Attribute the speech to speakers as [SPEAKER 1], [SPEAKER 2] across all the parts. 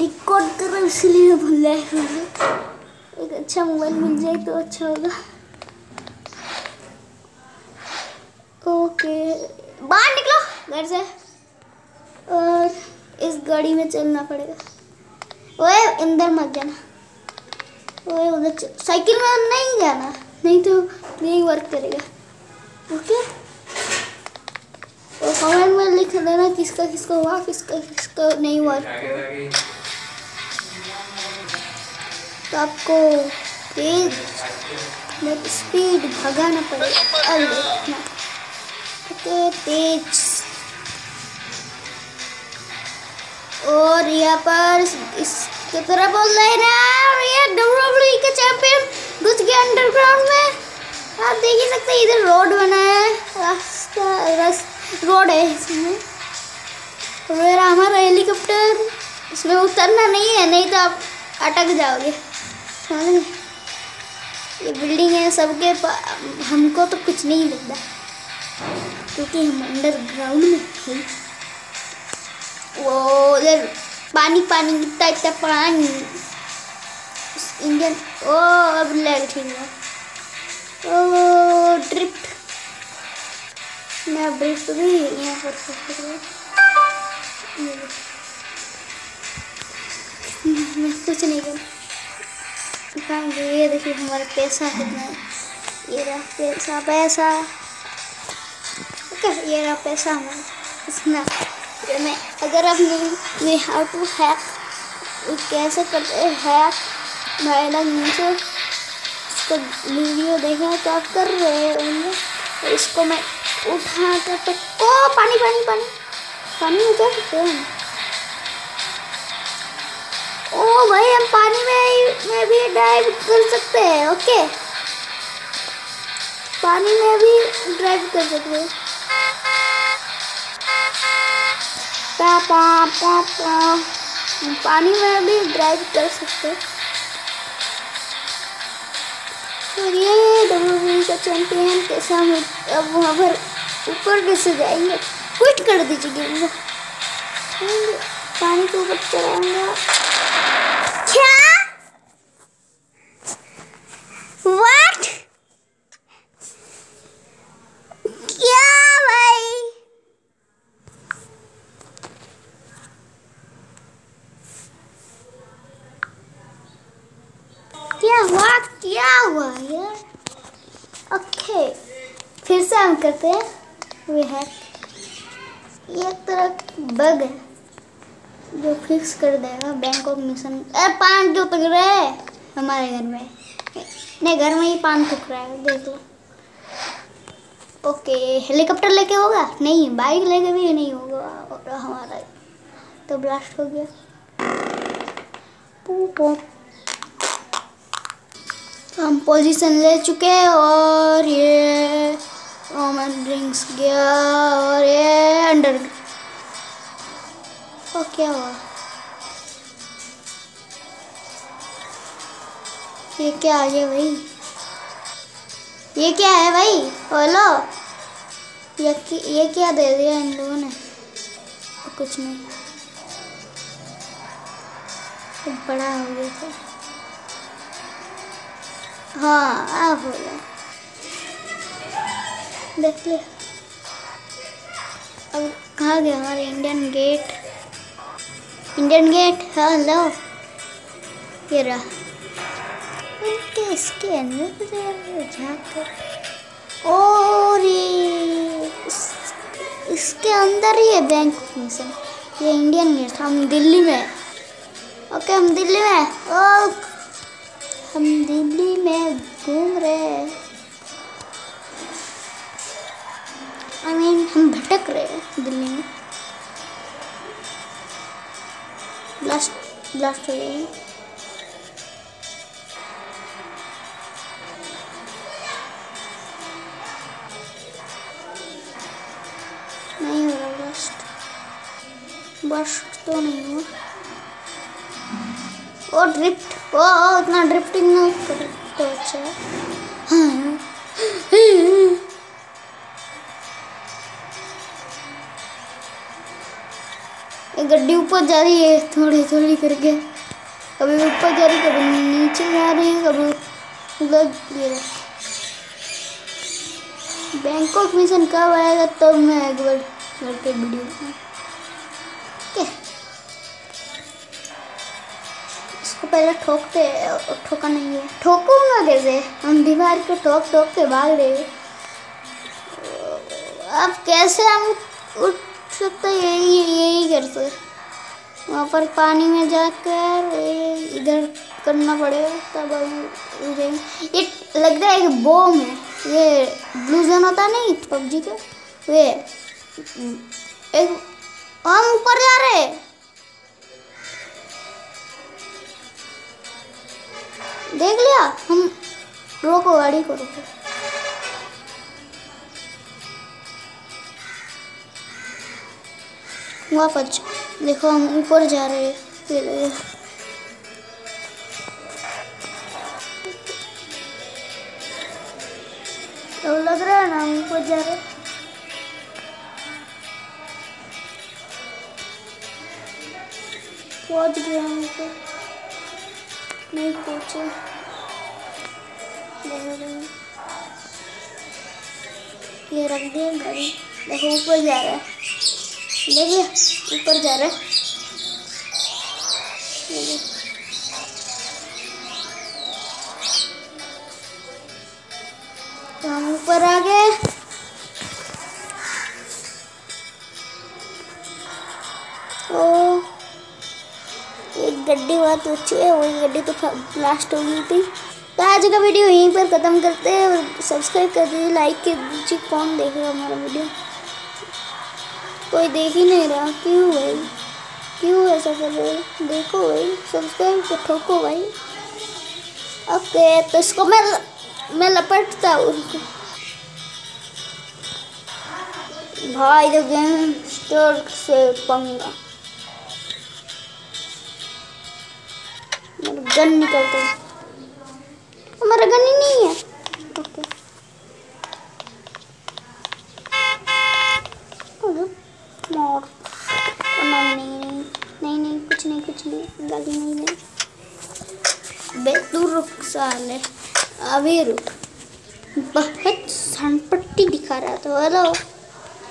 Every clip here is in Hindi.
[SPEAKER 1] रिकॉर्ड कर रहा इसलिए भूल जाए एक अच्छा मोबाइल मिल जाए तो अच्छा होगा। ओके, बाहर निकलो, घर से। और इस गाड़ी में चलना पड़ेगा। ओए, अंदर मत जाना। ओए, उधर साइकिल में नहीं जाना। नहीं तो नहीं वर्क करेगा। ओके? और कमेंट में लिख देना किसका किसका हुआ, किसका किसका नहीं हुआ। तो आपको तेज मतलब स्पीड भगाना पड़ेगा ओके तेज। और यहाँ पर इस की तरह बोल रहे ना, और ये डब्ल्यू के चैंपियन घुस गया अंडरग्राउंड में। आप देख ही सकते हैं, इधर रोड बना है, रास्ता रस रोड है इसमें। और मेरा हमारा हेलीकॉप्टर इसमें उतरना नहीं है, नहीं तो आप अटक जाओगे। समझ गए? ये बिल्डिंग है, सबके हमको तो कुछ नहीं दिखता क्योंकि हम अंडरग्राउंड में हैं वो उधर पानी पानी कितना इतना पानी। इंडियन, ओ, अब लैग ठीक है। ओ, ड्रिफ्ट। मैं ड्रिफ्ट भी यहाँ पर हूँ। मैं कुछ नहीं दिखाएँगे ये देखिए हमारा पैसा कितना है। ये रहा पैसा पैसा। ओके, ये रहा पैसा हमारा। इसमें मैं, अगर आप नहीं हाउ टू हैक कैसे करते हैक भाई लोग नीचे। इसको वीडियो देखा तो आप कर रहे होंगे। इसको मैं उठा कर तो ओ, पानी पानी पानी। पानी में जा सकते हैं ओ, भाई, हम पानी में में भी डाइव कर सकते हैं ओके पानी में भी ड्राइव कर सकते हैं। पा पा पा पा। पानी में भी ड्राइव कर सकते हैं। और ये डब्ल्यू का चैंपियन कैसे हम अब वहाँ पर ऊपर कैसे जाएँगे? क्विट कर दीजिए गेम को। पानी के ऊपर चलाऊँगा क्या व्हाट क्या भाई क्या हुआ क्या हुआ यार ओके फिर से हम करते हैं। वे है। ये तरह बग है, जो फिक्स कर देगा बैंक ऑफ़ मिशन अरे पान क्यों तक रहे है हमारे घर में। नहीं, घर में ही पान थक रहा है, देख लो। ओके हेलीकॉप्टर लेके होगा? नहीं बाइक लेके भी नहीं होगा, और हमारा तो ब्लास्ट हो गया। पू पू हम पोजीशन ले चुके हैं और ये रोमन ड्रिंक्स गया और ये अंडर और क्या हुआ? ये क्या आ गया भाई? ये क्या है भाई? बोलो। ये क्या दे दिया इन लोगों ने? कुछ नहीं। बड़ा हो गया था। हाँ अब हो गया। देख ले अब कहाँ गया हमारे Indian gate Indian gate hello ये रहा। इनके इसके अंदर जाकर और इस, इसके अंदर ही है बैंक ये इंडियन गेट हम दिल्ली में। ओके हम दिल्ली में। हैं। हम दिल्ली में घूम रहे हैं। आई मीन हम भटक रहे हैं दिल्ली में। ब्लास्ट ब्लास्ट हो गई नहीं हो रहा ब्लास्ट ब्लास्ट तो नहीं हुआ। ओ ड्रिफ्ट ओ, उतना ड्रिफ्टिंग नहीं तो अच्छा है। गड्डी ऊपर जा रही है थोड़ी थोड़ी करके कभी ऊपर जा रही कभी नीचे जा रही है कभी रहा। बैंकॉक मिशन कब आएगा तब तो मैं एक बार करके वीडियो पहले ठोकते, ठोका नहीं है। ठोकूँगा कैसे हम दीवार को ठोक ठोक के भाग रहे अब कैसे हम उठ सकते? यही यही करते वहाँ पर पानी में जाकर इधर करना पड़ेगा तब हम ये लग रहा है एक बॉम है। ये ब्लू जोन होता नहीं, पबजी का? वे गाड़ी को रोको वापस देखो, हम ऊपर जा रहे हैं। तो लग रहा है ना, हम ऊपर जा रहे। पहुँच गए हम ऊपर नहीं पहुँचे। ये रख दिए गाड़ी। देखो, ऊपर जा रहा है। देखिए ऊपर जा रहा है। तो हम ऊपर आ गए। तो एक गड्डी बहुत अच्छी है वही गड्डी तो ब्लास्ट हो गई थी। तो आज का वीडियो यहीं पर ख़त्म करते हैं। और सब्सक्राइब कर दीजिए लाइक कर दीजिए। कौन देखेगा हमारा वीडियो? कोई देख ही नहीं रहा। क्यों भाई? क्यों ऐसा कर रहे देखो भाई सब्सक्राइब तो ठोको भाई। ओके तो इसको मैं मैं लपटता हूँ भाई तो गेम स्टोर से पंगा। मेरा गन निकलता है। हमारा गन ही नहीं है। Okay more. नहीं नहीं नहीं नहीं नहीं, कुछ नहीं कुछ नहीं। गाली नहीं नहीं। बे, तू रुक, साले। अभी रुक। बहुत सनपट्टी दिखा रहा था। हेलो।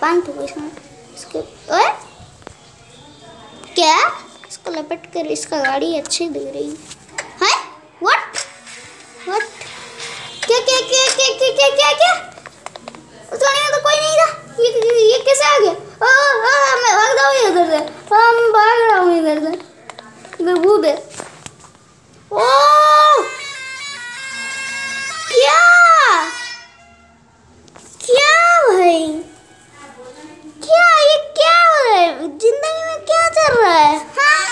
[SPEAKER 1] पान तो इसमें। इसके, ओए। क्या? इसको लपेट कर इसका गाड़ी अच्छी दिख रही है। रहा हूँ। इधर से इधर ओ क्या? भाई? क्या ये क्या हो? रहा है ज़िंदगी में क्या चल रहा है? हाँ?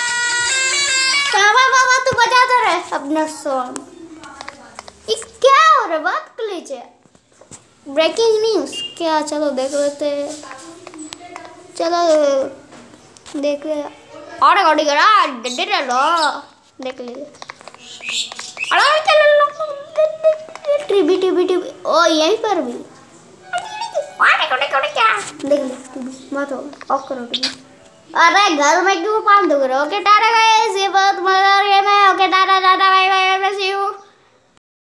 [SPEAKER 1] बाबा बाबा, तू बजाता रहे अपना सॉन्ग ये क्या हो रहा है? बात क्लिच है ब्रेकिंग न्यूज़ क्या? चलो देख लेते चलो देख ले। और अकॉर्डिंग देख लीजिए टीवी टीवी टीवी ओ यहीं पर भी देख मत ऑफ़ करो अरे घर में क्यों पान दुख रहे ओके टाटा गाइस ये बहुत मज़ा आ रही है मैं okay tata tata bye bye मैं सी यू